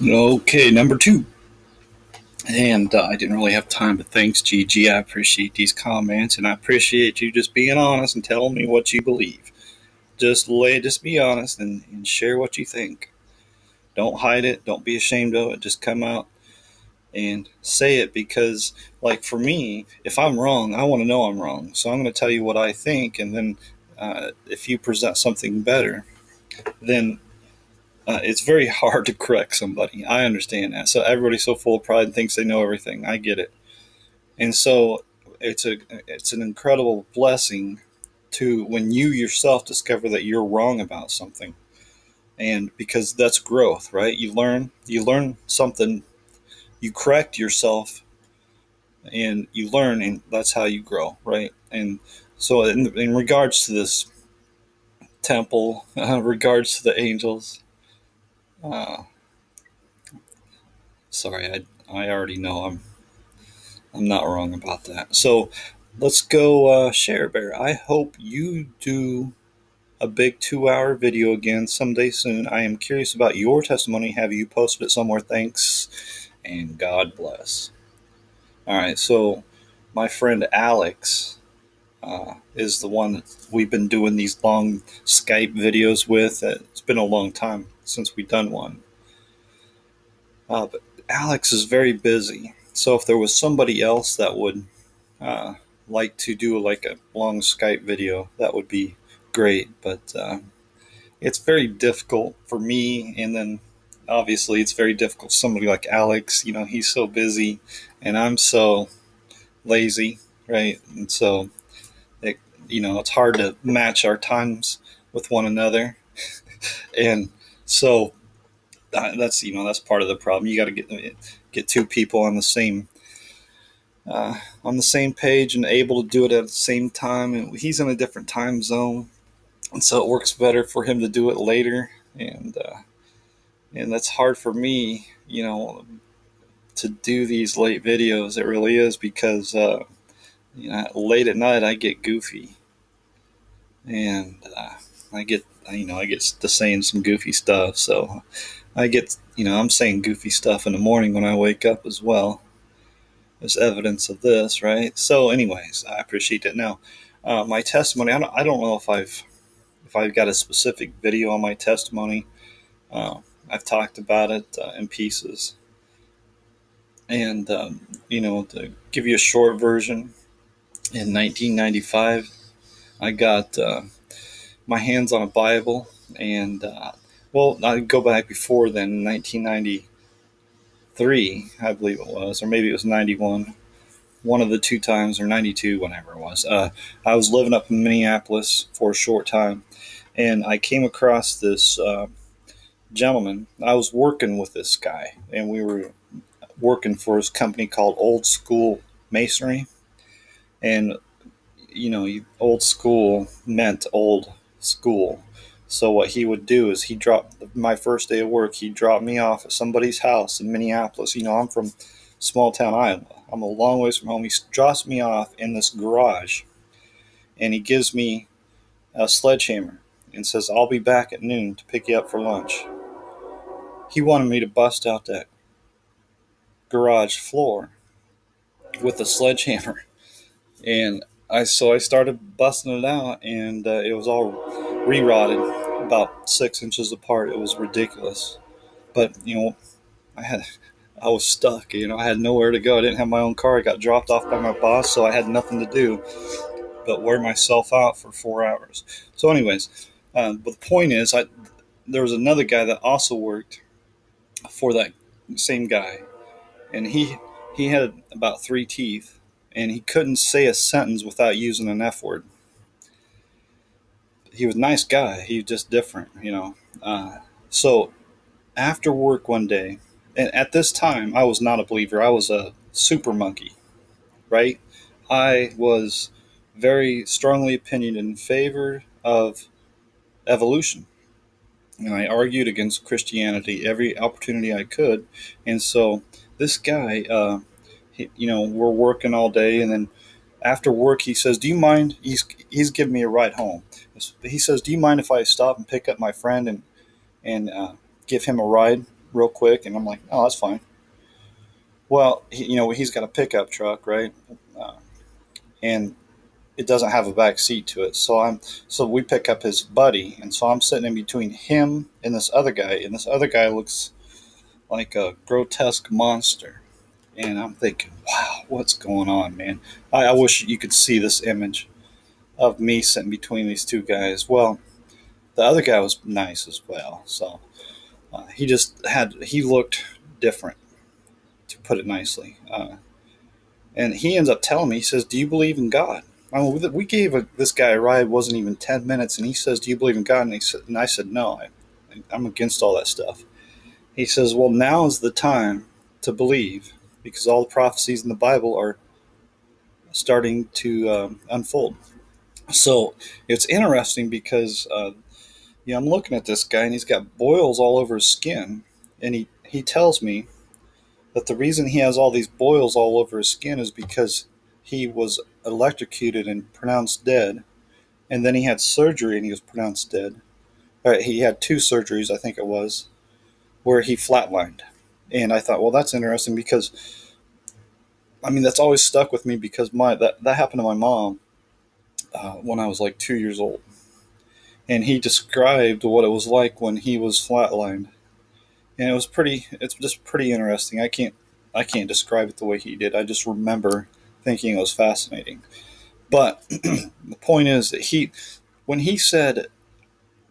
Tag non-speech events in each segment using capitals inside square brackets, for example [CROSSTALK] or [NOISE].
Okay, number two. And uh, I didn't really have time, but thanks, GG. I appreciate these comments, and I appreciate you just being honest and telling me what you believe. Just lay, just be honest and, and share what you think. Don't hide it. Don't be ashamed of it. Just come out and say it because, like for me, if I'm wrong, I want to know I'm wrong. So I'm going to tell you what I think, and then uh, if you present something better, then uh, it's very hard to correct somebody. I understand that. So everybody's so full of pride and thinks they know everything. I get it, and so it's a it's an incredible blessing to when you yourself discover that you're wrong about something, and because that's growth, right? You learn you learn something, you correct yourself, and you learn, and that's how you grow, right? And so in, in regards to this temple, uh, [LAUGHS] regards to the angels uh, sorry, I I already know I'm I'm not wrong about that. So let's go uh, share bear. I hope you do a big two hour video again someday soon. I am curious about your testimony. Have you posted it somewhere? Thanks and God bless. All right, so my friend Alex uh, is the one we've been doing these long Skype videos with. It's been a long time since we've done one. Uh, but Alex is very busy. So if there was somebody else that would uh, like to do like a long Skype video, that would be great. But uh, it's very difficult for me, and then obviously it's very difficult somebody like Alex. You know, he's so busy, and I'm so lazy, right? And so, it, you know, it's hard to match our times with one another. [LAUGHS] and so that's you know that's part of the problem. You got to get get two people on the same uh, on the same page and able to do it at the same time. And he's in a different time zone, and so it works better for him to do it later. And uh, and that's hard for me, you know, to do these late videos. It really is because uh, you know late at night I get goofy, and uh, I get you know, I get to saying some goofy stuff. So I get, you know, I'm saying goofy stuff in the morning when I wake up as well. There's evidence of this, right? So, anyways, I appreciate it. Now, uh, my testimony. I don't, I don't know if I've if I've got a specific video on my testimony. Uh, I've talked about it uh, in pieces, and um, you know, to give you a short version, in 1995, I got uh, my hands on a Bible, and uh, well, I go back before then, 1993, I believe it was, or maybe it was 91, one of the two times, or 92, whenever it was. Uh, I was living up in Minneapolis for a short time, and I came across this uh, gentleman. I was working with this guy, and we were working for his company called Old School Masonry, and you know, old school meant old school. So what he would do is he dropped my first day of work. He dropped me off at somebody's house in Minneapolis. You know, I'm from small town Iowa. I'm a long ways from home. He drops me off in this garage, and he gives me a sledgehammer and says, "I'll be back at noon to pick you up for lunch." He wanted me to bust out that garage floor with a sledgehammer, and I so I started busting it out, and uh, it was all re-rotted, about six inches apart. It was ridiculous, but you know, I had [LAUGHS] I was stuck. You know, I had nowhere to go. I didn't have my own car. I got dropped off by my boss, so I had nothing to do but wear myself out for four hours. So, anyways, uh, but the point is, I there was another guy that also worked for that same guy, and he he had about three teeth and he couldn't say a sentence without using an F word. He was a nice guy. He was just different, you know. Uh, so after work one day, and at this time, I was not a believer. I was a super monkey, right? I was very strongly opinioned in favor of evolution. And I argued against Christianity every opportunity I could. And so this guy, uh, he, you know, we're working all day, and then after work, he says, "Do you mind?" He's he's giving me a ride home. He says, "Do you mind if I stop and pick up my friend and and uh, give him a ride real quick, and I'm like, oh, that's fine. Well, he, you know, he's got a pickup truck, right? Uh, and it doesn't have a back seat to it. So I'm so we pick up his buddy, and so I'm sitting in between him and this other guy, and this other guy looks like a grotesque monster. And I'm thinking, wow, what's going on, man? I, I wish you could see this image of me sitting between these two guys. Well, the other guy was nice as well. So uh, he just had, he looked different, to put it nicely. Uh, and he ends up telling me, he says, Do you believe in God? I mean, we gave a, this guy a ride, wasn't even 10 minutes, and he says, Do you believe in God? And, he said, and I said, No, I, I'm against all that stuff. He says, Well, now is the time to believe because all the prophecies in the Bible are starting to um, unfold. So it's interesting because uh, you know, I'm looking at this guy and he's got boils all over his skin, and he, he tells me that the reason he has all these boils all over his skin is because he was electrocuted and pronounced dead, and then he had surgery and he was pronounced dead. Right, he had two surgeries, I think it was, where he flatlined. And I thought, well, that's interesting because, I mean, that's always stuck with me because my that, that happened to my mom uh, when I was like two years old. And he described what it was like when he was flatlined. And it was pretty, it's just pretty interesting. I can't, I can't describe it the way he did. I just remember thinking it was fascinating. But [CLEARS THROAT] the point is that he, when he said,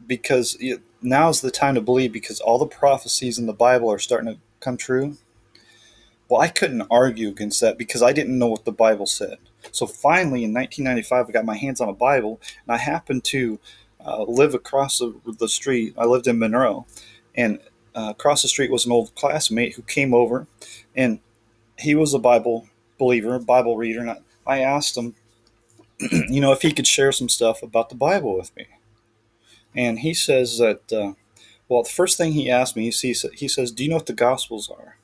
because now's the time to believe because all the prophecies in the Bible are starting to come true. Well, I couldn't argue against that because I didn't know what the Bible said. So finally, in 1995, I got my hands on a Bible, and I happened to uh, live across the, the, street. I lived in Monroe, and uh, across the street was an old classmate who came over, and he was a Bible believer, Bible reader. And I, I asked him, [CLEARS THROAT] you know, if he could share some stuff about the Bible with me and he says that uh, well the first thing he asked me he, sees, he says do you know what the gospels are?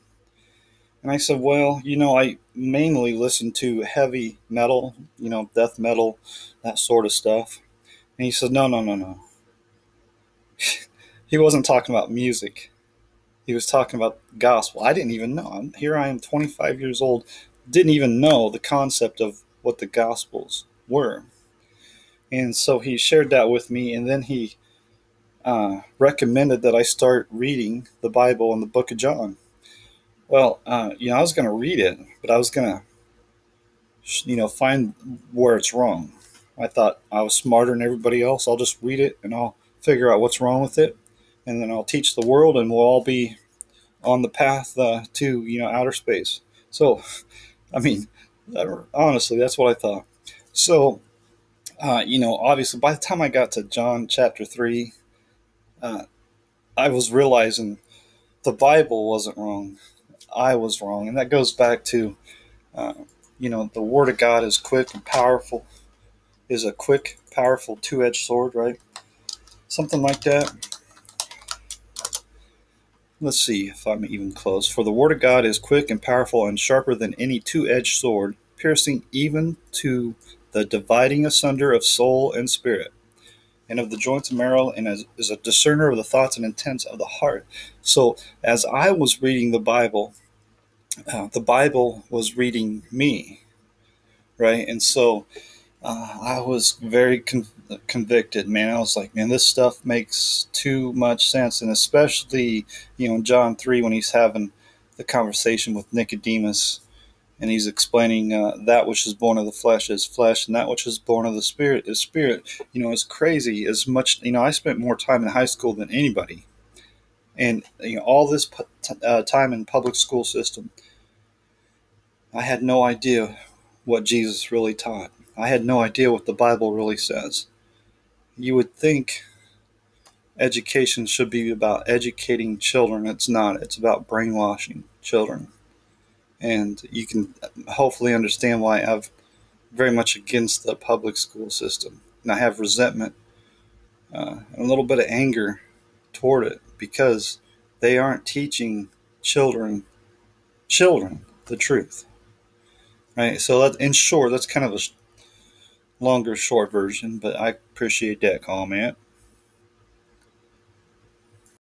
And i said well you know i mainly listen to heavy metal you know death metal that sort of stuff. And he says no no no no. [LAUGHS] He wasn't talking about music. He was talking about gospel. I didn't even know. Here i am 25 years old didn't even know the concept of what the gospels were. And so he shared that with me and then he uh, recommended that I start reading the Bible in the book of John. Well, uh, you know, I was going to read it, but I was going to, you know, find where it's wrong. I thought I was smarter than everybody else. I'll just read it and I'll figure out what's wrong with it, and then I'll teach the world, and we'll all be on the path uh, to you know outer space. So, [LAUGHS] I mean, honestly, that's what I thought. So, uh, you know, obviously, by the time I got to John chapter three, uh, I was realizing the Bible wasn't wrong. I was wrong. And that goes back to, uh, you know, the Word of God is quick and powerful, is a quick, powerful two edged sword, right? Something like that. Let's see if I'm even close. For the Word of God is quick and powerful and sharper than any two edged sword, piercing even to the dividing asunder of soul and spirit and of the joints and marrow, and as, is a discerner of the thoughts and intents of the heart. So, as I was reading the Bible, uh, the Bible was reading me, right? And so uh, I was very con- convicted, man. I was like, man, this stuff makes too much sense. And especially, you know, John 3, when he's having the conversation with Nicodemus and he's explaining uh, that which is born of the flesh is flesh and that which is born of the spirit is spirit. You know it's crazy as much you know i spent more time in high school than anybody. And you know all this uh, time in public school system i had no idea what jesus really taught. I had no idea what the bible really says. You would think education should be about educating children. It's not. It's about brainwashing children and you can hopefully understand why I'm very much against the public school system, and I have resentment uh, and a little bit of anger toward it because they aren't teaching children children the truth. Right. So that, in short, that's kind of a longer, short version, but I appreciate that comment.